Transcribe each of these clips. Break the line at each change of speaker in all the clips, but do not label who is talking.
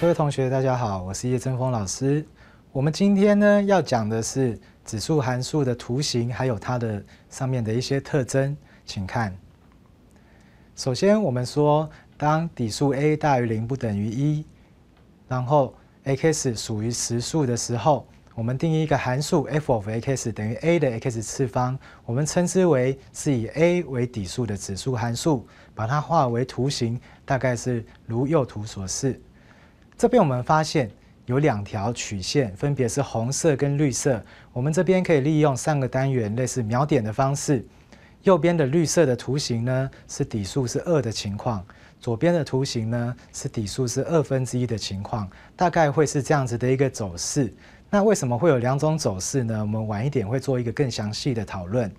各位同学，大家好，我是叶正峰老师。我们今天呢要讲的是指数函数的图形，还有它的上面的一些特征，请看。首先，我们说当底数 a 大于零不等于一，然后 x 属于实数的时候，我们定义一个函数 f of x 等于 a 的 x 次方，我们称之为是以 a 为底数的指数函数，把它画为图形，大概是如右图所示。这边我们发现有两条曲线，分别是红色跟绿色。我们这边可以利用上个单元类似描点的方式。右边的绿色的图形呢，是底数是二的情况；左边的图形呢，是底数是二分之一的情况，大概会是这样子的一个走势。那为什么会有两种走势呢？我们晚一点会做一个更详细的讨论。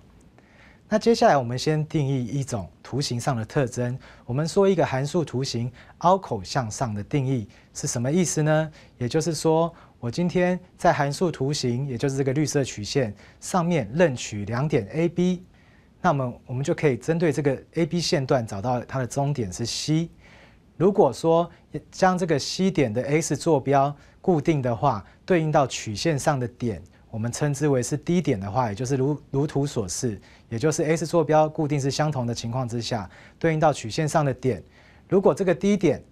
那接下来我们先定义一种图形上的特征。我们说一个函数图形凹口向上的定义是什么意思呢？也就是说，我今天在函数图形，也就是这个绿色曲线上面任取两点 A、B。那么我们就可以针对这个 A、B 线段找到它的终点是 C。如果说将这个 C 点的 x 坐标固定的话，对应到曲线上的点，我们称之为是低点的话，也就是如如图所示，也就是 x 坐标固定是相同的情况之下，对应到曲线上的点，如果这个低点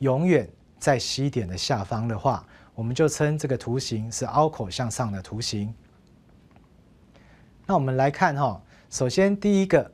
永远在 C 点的下方的话，我们就称这个图形是凹口向上的图形。那我们来看哈。首先，第一个，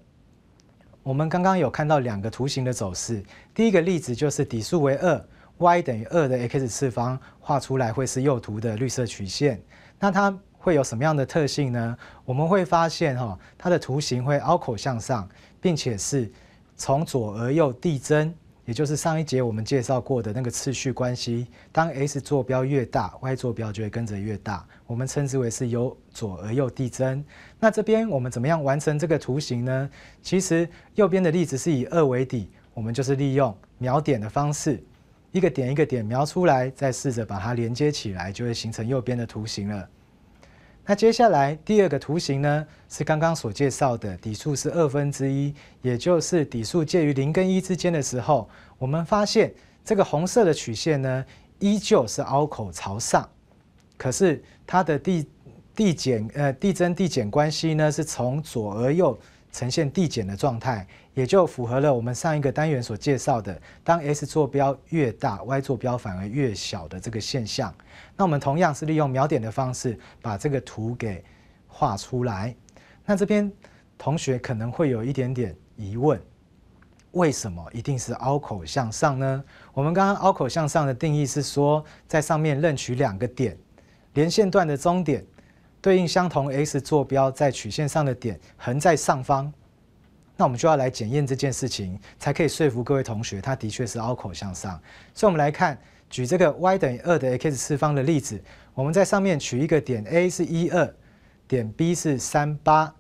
我们刚刚有看到两个图形的走势。第一个例子就是底数为二，y 等于二的 x 次方画出来会是右图的绿色曲线。那它会有什么样的特性呢？我们会发现哈，它的图形会凹口向上，并且是从左而右递增。也就是上一节我们介绍过的那个次序关系，当 x 坐标越大，y 坐标就会跟着越大，我们称之为是由左而右递增。那这边我们怎么样完成这个图形呢？其实右边的例子是以二为底，我们就是利用描点的方式，一个点一个点描出来，再试着把它连接起来，就会形成右边的图形了。那接下来第二个图形呢，是刚刚所介绍的底数是二分之一，也就是底数介于零跟一之间的时候，我们发现这个红色的曲线呢，依旧是凹口朝上，可是它的递递减呃递增递减关系呢，是从左而右。呈现递减的状态，也就符合了我们上一个单元所介绍的，当 S 坐标越大，y 坐标反而越小的这个现象。那我们同样是利用描点的方式把这个图给画出来。那这边同学可能会有一点点疑问：为什么一定是凹口向上呢？我们刚刚凹口向上的定义是说，在上面任取两个点，连线段的终点。对应相同 x 坐标在曲线上的点横在上方，那我们就要来检验这件事情，才可以说服各位同学，它的确是凹口向上。所以，我们来看举这个 y 等于二的 x 次方的例子，我们在上面取一个点 A 是一二，点 B 是三八，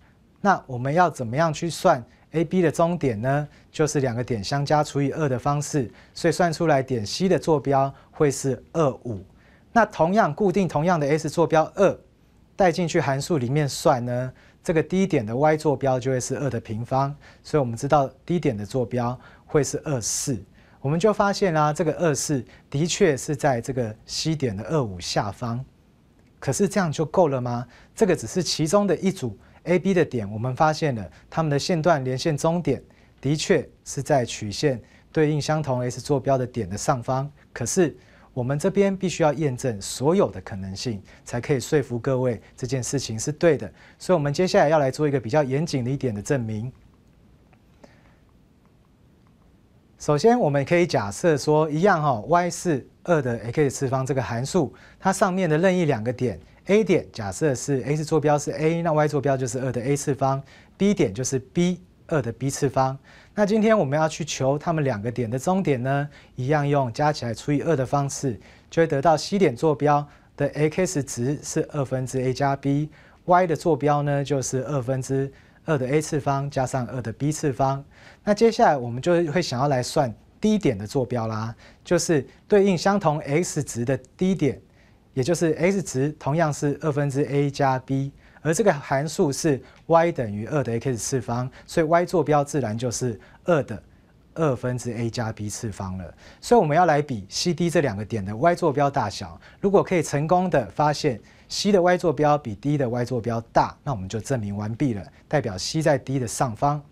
那我们要怎么样去算 A、B 的终点呢？就是两个点相加除以二的方式，所以算出来点 C 的坐标会是二五。那同样固定同样的 s 坐标二。带进去函数里面算呢，这个低点的 y 坐标就会是二的平方，所以我们知道低点的坐标会是二四，我们就发现啦，这个二四的确是在这个 C 点的二五下方，可是这样就够了吗？这个只是其中的一组 A、B 的点，我们发现了它们的线段连线终点的确是在曲线对应相同 S 坐标的点的上方，可是。我们这边必须要验证所有的可能性，才可以说服各位这件事情是对的。所以，我们接下来要来做一个比较严谨的一点的证明。首先，我们可以假设说，一样哈，y 是二的 x 次方这个函数，它上面的任意两个点，A 点假设是 x 坐标是 a，那 y 坐标就是二的 a 次方；B 点就是 b 二的 b 次方。那今天我们要去求它们两个点的终点呢，一样用加起来除以二的方式，就会得到 C 点坐标的 x 值是二分之 a 加 b，y 的坐标呢就是二分之二的 a 次方加上二的 b 次方。那接下来我们就会想要来算低点的坐标啦，就是对应相同 x 值的低点，也就是 x 值同样是二分之 a 加 b。而这个函数是 y 等于二的 x 次方，所以 y 坐标自然就是二的二分之 a 加 b 次方了。所以我们要来比 C、D 这两个点的 y 坐标大小。如果可以成功的发现 C 的 y 坐标比 D 的 y 坐标大，那我们就证明完毕了，代表 C 在 D 的上方。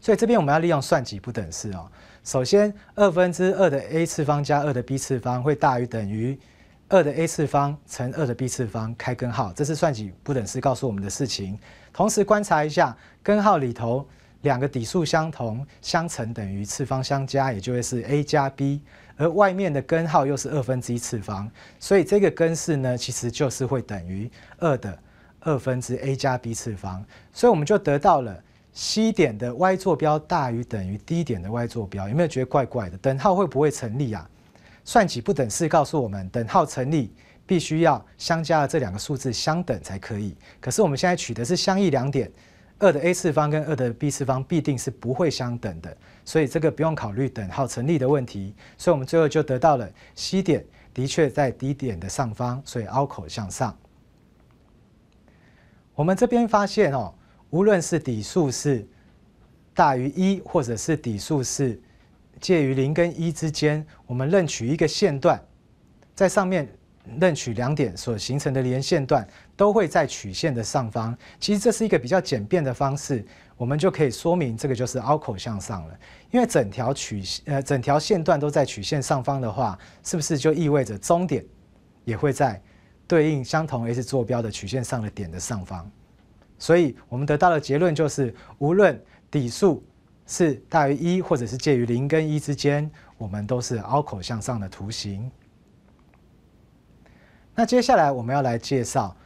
所以这边我们要利用算几不等式哦。首先，二分之二的 a 次方加二的 b 次方会大于等于二的 a 次方乘二的 b 次方，开根号，这是算几不等式告诉我们的事情。同时观察一下根号里头两个底数相同，相乘等于次方相加，也就会是 a 加 b，而外面的根号又是二分之一次方，所以这个根式呢，其实就是会等于二的二分之 a 加 b 次方，所以我们就得到了。C 点的 y 坐标大于等于 D 点的 y 坐标，有没有觉得怪怪的？等号会不会成立啊？算起不等式告诉我们，等号成立必须要相加的这两个数字相等才可以。可是我们现在取的是相异两点，二的 a 次方跟二的 b 次方必定是不会相等的，所以这个不用考虑等号成立的问题。所以我们最后就得到了 C 点的确在 D 点的上方，所以凹口向上。我们这边发现哦。无论是底数是大于一，或者是底数是介于零跟一之间，我们任取一个线段，在上面任取两点所形成的连线段，都会在曲线的上方。其实这是一个比较简便的方式，我们就可以说明这个就是凹口向上了。因为整条曲呃整条线段都在曲线上方的话，是不是就意味着终点也会在对应相同 S 坐标的曲线上的点的上方？所以我们得到的结论就是，无论底数是大于一，或者是介于零跟一之间，我们都是凹口向上的图形。那接下来我们要来介绍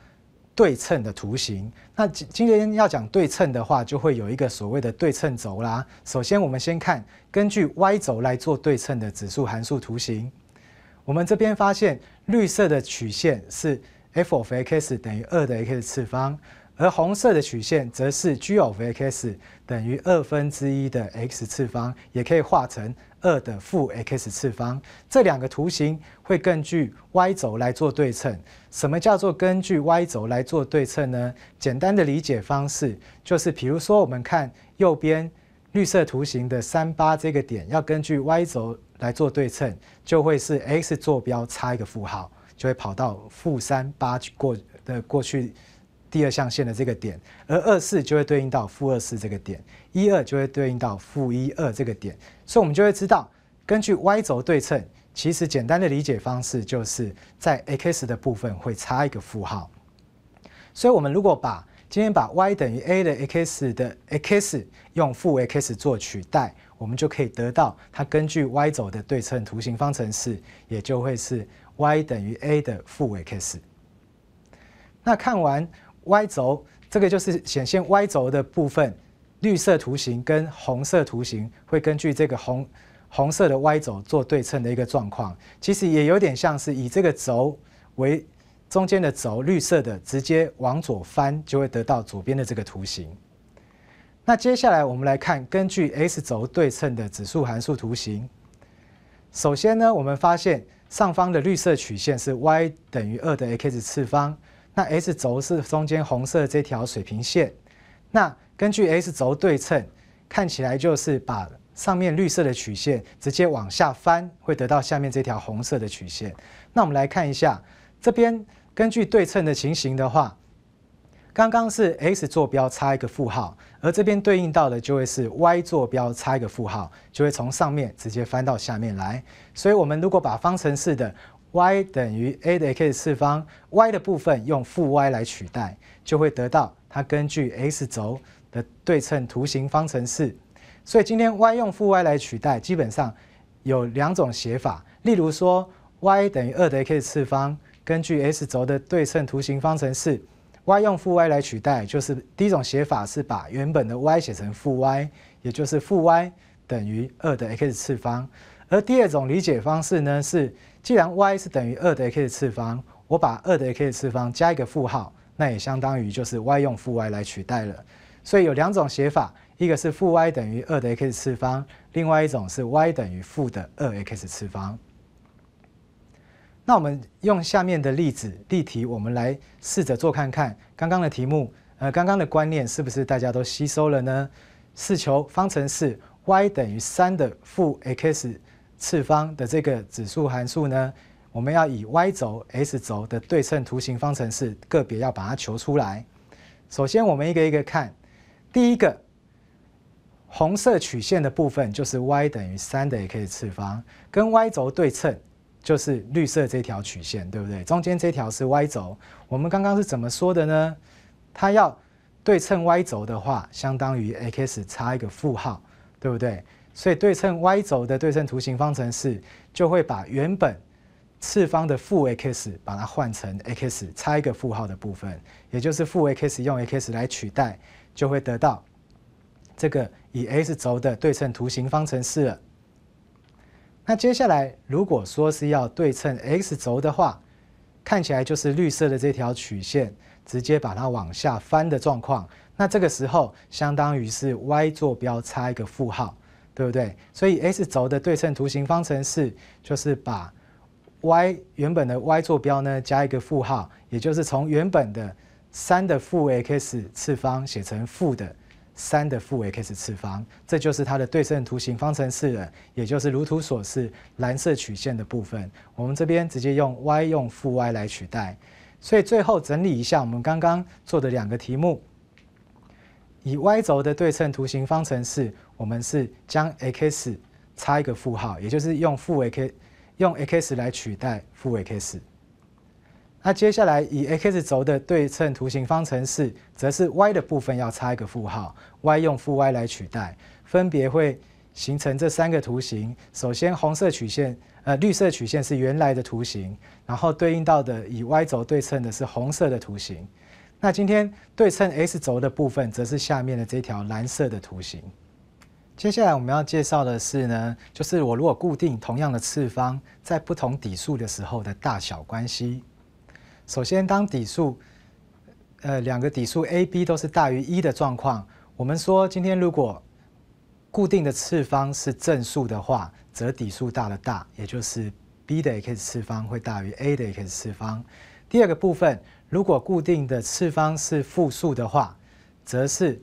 对称的图形。那今今天要讲对称的话，就会有一个所谓的对称轴啦。首先，我们先看根据 y 轴来做对称的指数函数图形。我们这边发现绿色的曲线是 f of x 等于二的 x 次方。而红色的曲线则是 g of x 等于二分之一的 x 次方，也可以画成二的负 x 次方。这两个图形会根据 y 轴来做对称。什么叫做根据 y 轴来做对称呢？简单的理解方式就是，比如说我们看右边绿色图形的三八这个点，要根据 y 轴来做对称，就会是 x 坐标差一个负号，就会跑到负三八过的过去。第二象限的这个点，而二四就会对应到负二四这个点，一二就会对应到负一二这个点，所以我们就会知道，根据 y 轴对称，其实简单的理解方式就是在 x 的部分会插一个负号。所以，我们如果把今天把 y 等于 a 的 x 的 x 用负 x 做取代，我们就可以得到它根据 y 轴的对称图形方程式，也就会是 y 等于 a 的负 x。那看完。Y 轴这个就是显现 y 轴的部分，绿色图形跟红色图形会根据这个红红色的 y 轴做对称的一个状况，其实也有点像是以这个轴为中间的轴，绿色的直接往左翻就会得到左边的这个图形。那接下来我们来看根据 x 轴对称的指数函数图形。首先呢，我们发现上方的绿色曲线是 y 等于二的 x 次方。那 S 轴是中间红色这条水平线，那根据 S 轴对称，看起来就是把上面绿色的曲线直接往下翻，会得到下面这条红色的曲线。那我们来看一下，这边根据对称的情形的话，刚刚是 x 坐标差一个负号，而这边对应到的就会是 y 坐标差一个负号，就会从上面直接翻到下面来。所以，我们如果把方程式的。Y 等于 a 的 x 次方，y 的部分用负 y 来取代，就会得到它根据 x 轴的对称图形方程式。所以今天 y 用负 y 来取代，基本上有两种写法。例如说，y 等于二的 x 次方，根据 x 轴的对称图形方程式，y 用负 y 来取代，就是第一种写法是把原本的 y 写成负 y，也就是负 y 等于二的 x 次方。而第二种理解方式呢是。既然 y 是等于二的 x 次方，我把二的 x 次方加一个负号，那也相当于就是 y 用负 y 来取代了。所以有两种写法，一个是负 y 等于二的 x 次方，另外一种是 y 等于负的二 x 次方。那我们用下面的例子例题，我们来试着做看看，刚刚的题目，呃，刚刚的观念是不是大家都吸收了呢？是求方程式 y 等于三的负 x 次方的这个指数函数呢，我们要以 y 轴、x 轴的对称图形方程式个别要把它求出来。首先，我们一个一个看，第一个红色曲线的部分就是 y 等于三的 x 次方，跟 y 轴对称就是绿色这条曲线，对不对？中间这条是 y 轴。我们刚刚是怎么说的呢？它要对称 y 轴的话，相当于 x 差一个负号，对不对？所以对称 y 轴的对称图形方程式就会把原本次方的负 x 把它换成 x 差一个负号的部分，也就是负 x 用 x 来取代，就会得到这个以 x 轴的对称图形方程式了。那接下来如果说是要对称 x 轴的话，看起来就是绿色的这条曲线直接把它往下翻的状况。那这个时候相当于是 y 坐标差一个负号。对不对？所以 x 轴的对称图形方程式就是把 y 原本的 y 坐标呢加一个负号，也就是从原本的三的负 x 次方写成负的三的负 x 次方，这就是它的对称图形方程式了。也就是如图所示，蓝色曲线的部分，我们这边直接用 y 用负 y 来取代。所以最后整理一下我们刚刚做的两个题目。以 y 轴的对称图形方程式，我们是将 x 差一个负号，也就是用负 x 用 x 来取代负 x。那接下来以 x 轴的对称图形方程式，则是 y 的部分要差一个负号，y 用负 y 来取代，分别会形成这三个图形。首先红色曲线，呃绿色曲线是原来的图形，然后对应到的以 y 轴对称的是红色的图形。那今天对称 S 轴的部分，则是下面的这条蓝色的图形。接下来我们要介绍的是呢，就是我如果固定同样的次方，在不同底数的时候的大小关系。首先，当底数，呃，两个底数 a、b 都是大于一的状况，我们说今天如果固定的次方是正数的话，则底数大的大，也就是 b 的 x 次方会大于 a 的 x 次方。第二个部分。如果固定的次方是负数的话，则是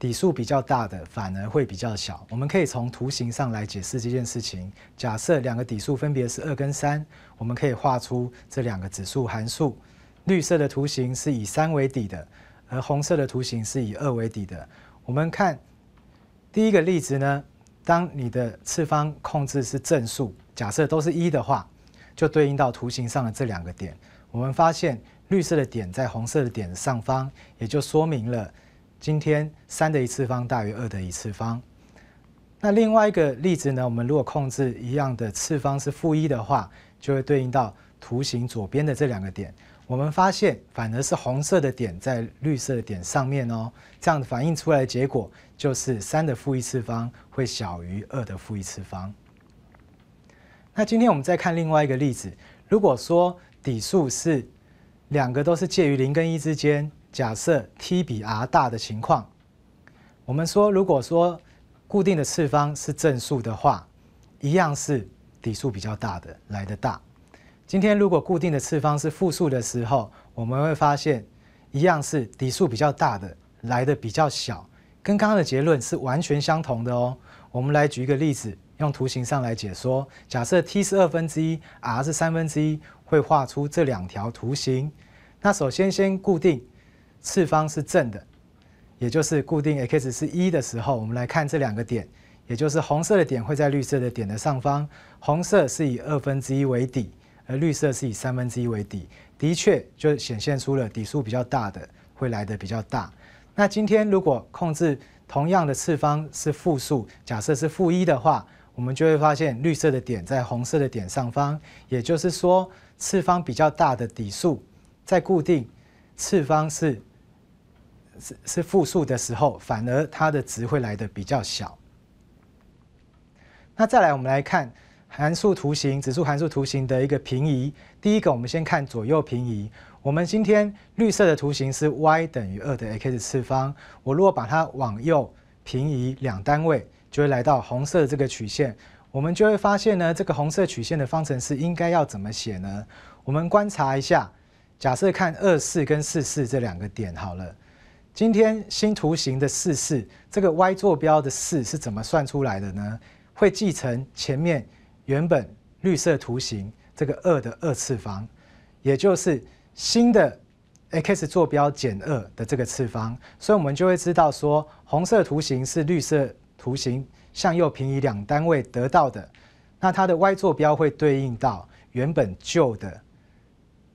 底数比较大的反而会比较小。我们可以从图形上来解释这件事情。假设两个底数分别是二跟三，我们可以画出这两个指数函数。绿色的图形是以三为底的，而红色的图形是以二为底的。我们看第一个例子呢，当你的次方控制是正数，假设都是一的话，就对应到图形上的这两个点。我们发现。绿色的点在红色的点上方，也就说明了今天三的一次方大于二的一次方。那另外一个例子呢？我们如果控制一样的次方是负一的话，就会对应到图形左边的这两个点。我们发现反而是红色的点在绿色的点上面哦，这样反映出来的结果就是三的负一次方会小于二的负一次方。那今天我们再看另外一个例子，如果说底数是两个都是介于零跟一之间，假设 t 比 r 大的情况，我们说，如果说固定的次方是正数的话，一样是底数比较大的来的大。今天如果固定的次方是负数的时候，我们会发现一样是底数比较大的来的比较小，跟刚刚的结论是完全相同的哦。我们来举一个例子，用图形上来解说。假设 t 是二分之一，r 是三分之一。会画出这两条图形。那首先先固定次方是正的，也就是固定 x 是一的时候，我们来看这两个点，也就是红色的点会在绿色的点的上方。红色是以二分之一为底，而绿色是以三分之一为底，的确就显现出了底数比较大的会来的比较大。那今天如果控制同样的次方是负数，假设是负一的话，我们就会发现绿色的点在红色的点上方，也就是说。次方比较大的底数，在固定次方是是是负数的时候，反而它的值会来的比较小。那再来，我们来看函数图形、指数函数图形的一个平移。第一个，我们先看左右平移。我们今天绿色的图形是 y 等于二的 x 次方。我如果把它往右平移两单位，就会来到红色这个曲线。我们就会发现呢，这个红色曲线的方程式应该要怎么写呢？我们观察一下，假设看二四跟四四这两个点好了。今天新图形的四四，这个 y 坐标的四是怎么算出来的呢？会继承前面原本绿色图形这个二的二次方，也就是新的 x 坐标减二的这个次方，所以我们就会知道说，红色图形是绿色图形向右平移两单位得到的，那它的 y 坐标会对应到原本旧的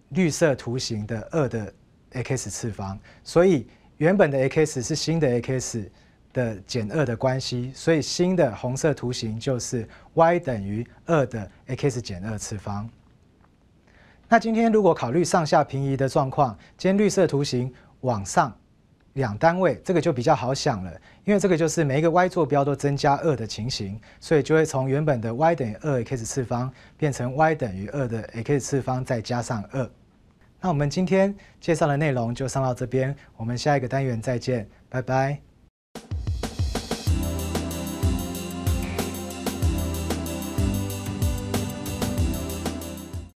绿色图形的二的 x 次方，所以原本的 x 是新的 x。的减二的关系，所以新的红色图形就是 y 等于二的 x 减二次方。那今天如果考虑上下平移的状况，今天绿色图形往上两单位，这个就比较好想了，因为这个就是每一个 y 坐标都增加二的情形，所以就会从原本的 y 等于二 x 次方变成 y 等于二的 x 次方再加上二。那我们今天介绍的内容就上到这边，我们下一个单元再见，拜拜。